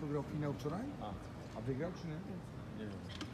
Co grał finał wczoraj? A, A wygrał czy nie? nie wiem.